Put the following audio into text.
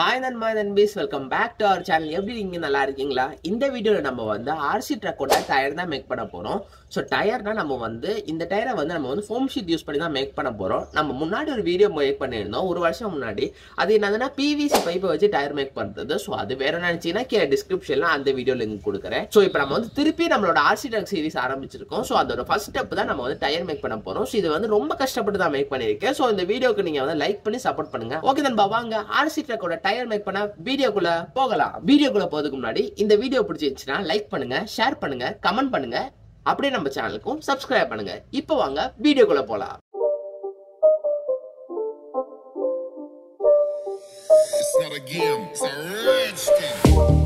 Hi நண்பா நண்பீஸ். Welcome back to our channel எப்படி நீங்கள் நல்லா இருக்கீங்களா? இந்த வீடியோவில் நம்ம வந்து ஆர்சி ட்ரக்கோட டயர் தான் மேக் பண்ண போகிறோம் ஸோ டயர்னால் நம்ம வந்து இந்த டயரை வந்து நம்ம வந்து ஃபோம் ஷீட் யூஸ் பண்ணி தான் மேக் பண்ண போகிறோம் நம்ம முன்னாடி ஒரு வீடியோ மேக் பண்ணியிருந்தோம். ஒரு வருஷம் முன்னாடி. அது என்னதுன்னா பிவிசி பைப்பை வச்சு டயர் மேக் பண்ணுறது ஸோ அது வேற நினச்சிங்கன்னா கே டிஸ்கிரிப்ஷனில் அந்த வீடியோ லிங்க் கொடுக்குறேன். ஸோ இப்போ நம்ம வந்து திருப்பி நம்மளோட ஆர்சி ட்ரக் சீரிஸ் ஆரம்பிச்சிருக்கோம். ஸோ அதோட ஃபர்ஸ்ட் ஸ்டெப் தான் நம்ம வந்து டயர் மேக் பண்ண போகிறோம் ஸோ இது வந்து ரொம்ப கஷ்டப்பட்டு தான் மேக் பண்ணியிருக்கேன். ஸோ இந்த வீடியோக்கு நீங்கள் வந்து லைக் பண்ணி சப்போர்ட் பண்ணுங்கள் ஓகே நண்பா வாங்க. ஆர்சி ட்ரக்கோட டயர் மேக் பண்ண வீடியோக்குள்ள போகலாம். வீடியோக்குள்ள போறதுக்கு முன்னாடி இந்த வீடியோ பிடிச்சிருந்துச்சுன்னா லைக் பண்ணுங்க ஷேர் பண்ணுங்க கமெண்ட் பண்ணுங்க. அப்படியே நம்ம சேனலுக்கும் சப்ஸ்கிரைப் பண்ணுங்க. இப்போ வாங்க வீடியோக்குள்ள போலாம். It's not a game, it's a rich.